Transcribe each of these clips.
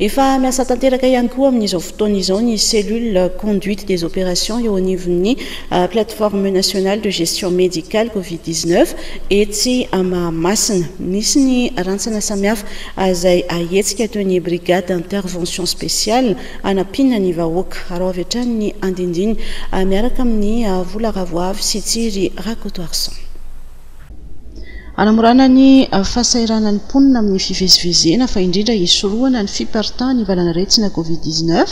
Efa miasa tanteraka ihany koa amin'izao fotoana izao ny Cellule Conduite des Opérations eo anivon'ny Plateforme Nationale de Gestion Médicale Covid dix neuf etsy Mahamasina. Nisy ny rantsana samihafa izay ahetsika teo ny Brigade d'Intervention Spéciale hanampiana ny vahoaka. Araho avy hatrany ny andindiny miaraka amin'i Vola Ravoavy sy Tsiry Rakotoarison. Hanamorana ny fahasahiranan'ny mponina amin'ny fivezivezena fa indrindra hisorohana ny fiparitahan'ny valan'aretina Covid dix-neuf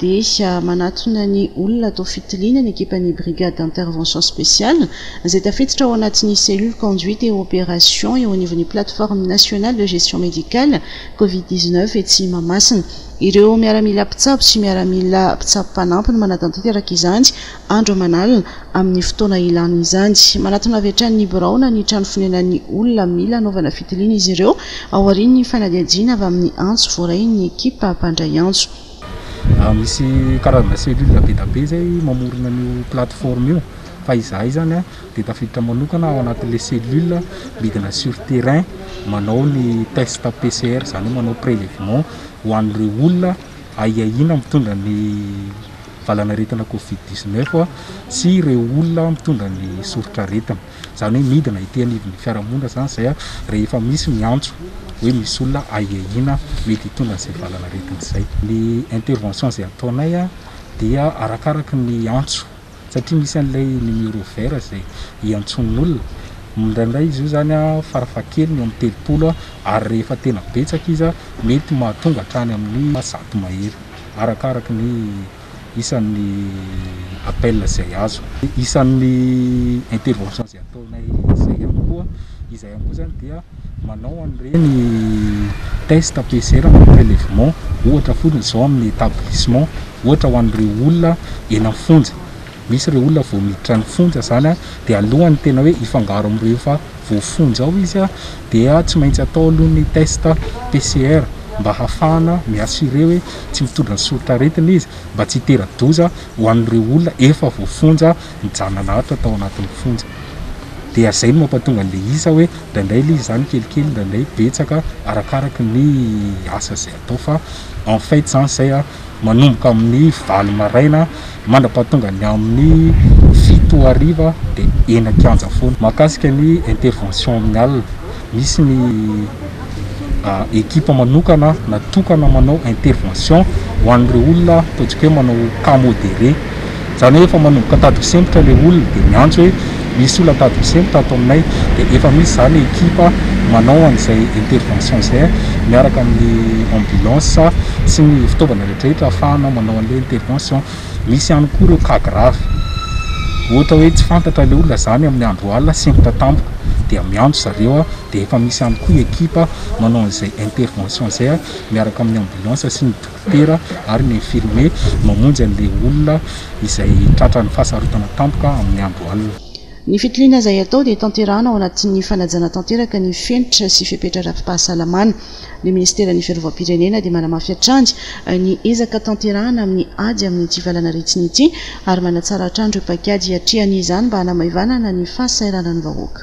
dia manatona ny olona atao fitiliana ny ekipan'ny Brigade d'intervention spéciale izay tafiditra ao anatin'ny Cellule conduite et opération eo anivon'ny Plateforme nationale de gestion médicale Covid dix-neuf etsy Mahamasina. Ireo miaramila mpitsabo sy miaramila mpitsabo mpanampy no manatanteraka izany andro aman'alina, amin'ny fotoana ilàna izany. Manatona avy hatrany ny birao na ny trano fonenan'ny olona mila anaovana fitiliana izy ireo, aorian'ny fanadihadiana avy amin'ny antso voarain'ny ekipa mpandray antso. Misy karazana cellule be dia be izay mamorona an'io plateforme io, fa izahay izany dia tafiditra manokana ao anatin'ilay cellule, midina sur terrain, manao ny test PCR, izany hoe manao prélèvement ho an'ireo olona ahiahiana mitondra ny valanaretina covid dix neuf sy ireo olona mitondra ny soritraretina, izany hoe midina ety anivon'ny fiarahamonina izany izay a, rehefa misy ny antso hoe misy olona ahiahiana mety hitondra an'izay valanaretina izay. Ny intervention izay ataonay a dia arakaraky ny antso satria misy an'ilay numéro vert izay iantsoan'olona, indraindray izy io izany a farafahakeliny eo amin'ny telopolo ary rehefa tena betsaka izy a mety mahatonga hatrany amin'ny zato mahery. arakaraky ny isan'ny appel izay azo, isan'ny intervention izay ataonay izay ihany koa, izahay ihany koa izany dia manao an'ireny test PCR na prélèvement ohatra foana izao amin'ny établissement ohatra ho an'ireo olona eny amin'ny fonja. Misy ireo olona vao miditra ny fonja izany a, dia alohan'ny tena hoe hifangaro amin'ireo efa voafonja ao izy a, dia tsy maintsy atao aloha ny test PCR mba hahafahana mi-assurer hoe tsy mitondra ny soritr'aretina izy, mba tsy hitera-doza ho an'ireo olona efa voafonja nijanan'ahitra tao anatin'ny fonja. Dia izay no mampatonga an'ilay isa hoe indraindray ilay izy izany kelikely, indraindray betsaka, arakaraka ny asa izay atao fa en fait izany izay a, manomboka amin'ny valo maraina mandra-pahatonga ny amin'ny fito hariva dia eny an-kianja foana. Mahakasika ny intervention amin'ny alina, misy ny ekipa manokana natokana manao intervention ho an'ireo olona ataontsika hoe manao cas modéré. Izany hoe efa manomboka tady kisempotra ilay olona dia miantso hoe misy olona tady kisempotra ato aminay dia efa misy izany ekipa manao an'izay intervention izay miaraka amin'ny ambulance sy ny fitaovana rehetrarehetra ahafahana manao an'ilay intervention. Misy ihany koa ireo cas grave ohatra hoe tsy fantatra ilay olona izany amin'ny andro alina sempotra tampoka dia miantso zareo dia efa misy ihany koa ekipa manao an'izay intervention izay miaraka amin'ny ambulance sy ny dokotera. dokotera ary ny infirmier mamonjy an'ilay olona izay tratran'ny fahasarotana tampoka amin'ny andro alina. Ny fitiliana izay atao dia tanterahana ao anatin'ny fanajana tanteraka ny fenitra sy fepetra ara-pipahasalamana. Ny minisiteran'ny fiarovam-pirenena dia manamafy hatrany ny ezaka tanterahana amin'ny ady amin'ity valanaretina ity ary manatsara hatrany ireo paikady hiatrehana izany mba hanamaivanana ny fahasahiranan'ny vahoaka.